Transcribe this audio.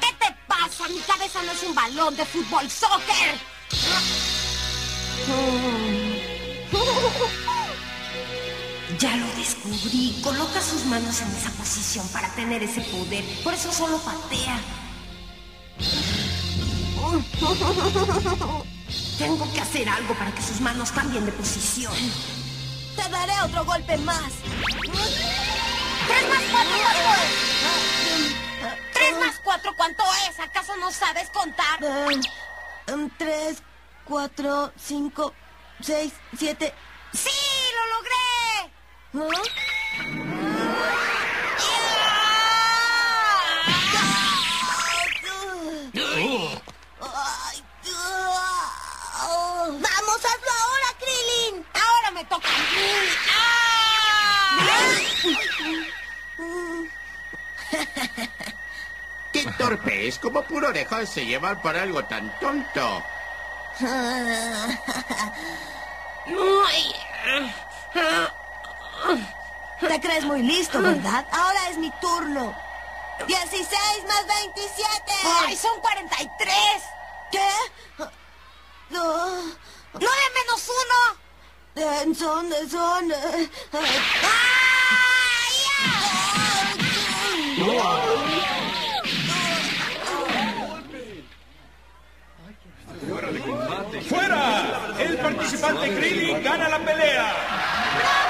¿Qué te pasa? Mi cabeza no es un balón de fútbol soccer. Ya lo descubrí. Coloca sus manos en esa posición para tener ese poder. Por eso solo patea. Tengo que hacer algo para que sus manos cambien de posición. Te daré otro golpe más. ¡Tres más cuatro, cuánto es! ¡Tres más cuatro, cuánto es! ¿Acaso no sabes contar? Um, um, tres, cuatro, cinco, seis, siete. ¡Sí! ¡Lo logré! ¿Ah? Ah. ¡Vamos, hazlo ahora, Krillin! ¡Ahora me toca a mí! ¡Ah! ¡Qué torpe es! ¿Cómo puro dejarse llevar por algo tan tonto? Ay, Te crees muy listo, ¿verdad? Ahora es mi turno. 16 más 27. ¡Ay, son 43! ¿Qué? No. ¡Nueve menos uno! Eh, Son, ¡Fuera. El participante Krillin gana la pelea.